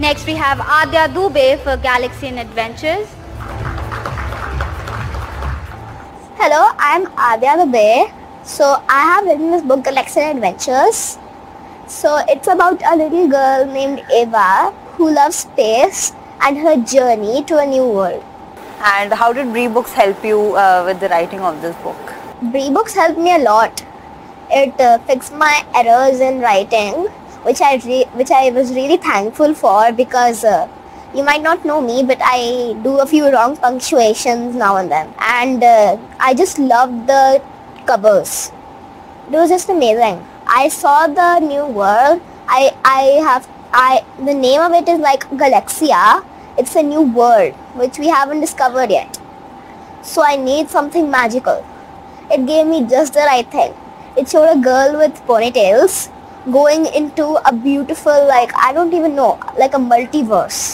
Next we have Aadya Dubey for Galaxian Adventures. Hello, I'm Aadya Dubey. So I have written this book Galaxian Adventures. So it's about a little girl named Eva who loves space and her journey to a new world. And how did BriBooks help you uh, with the writing of this book? BriBooks helped me a lot. It uh, fixed my errors in writing, which I which I was really thankful for because uh, you might not know me, but I do a few wrong punctuations now and then, and uh, I just loved the covers. It was just amazing. I saw the new world. I I have I the name of it is like Galaxia. It's a new world which we haven't discovered yet. So I need something magical. It gave me just the right thing. It showed a girl with ponytails going into a beautiful like I don't even know like a multiverse.